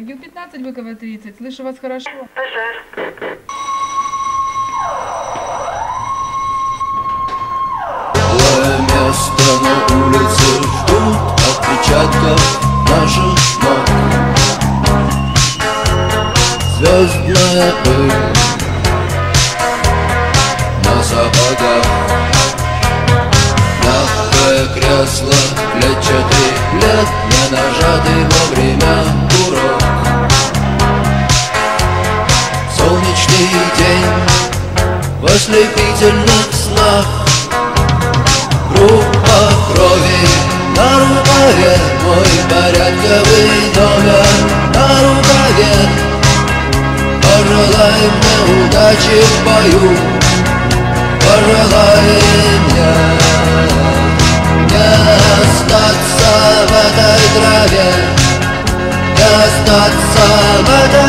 Гил-15, ВКВ-30. Слышу вас хорошо. Белое место на улице ждут отпечатков наших ног Звездная пыль на сапогах Мягкое кресло, клетчатый плед Не нажатый во ослепительных снах Группа крови. На рукаве Мой порядковый номер. На рукаве. Пожелай мне удачи в бою. Пожелай мне Не остаться в этой траве. Не остаться в этой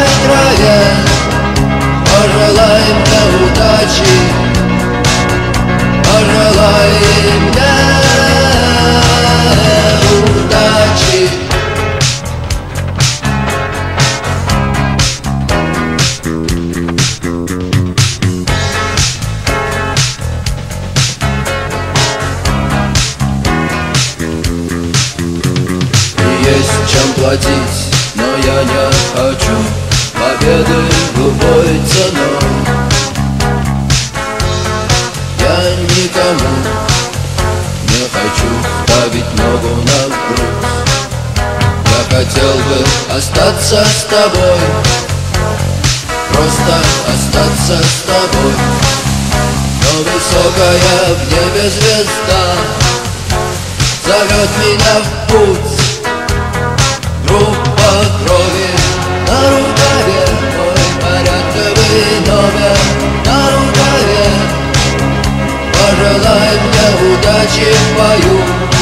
Есть чем платить, но я не хочу Победы любой ценой Я никому не хочу ставить ногу на грудь. Я хотел бы остаться с тобой Просто остаться с тобой. Но высокая в небе звезда Зовет меня в путь ночи в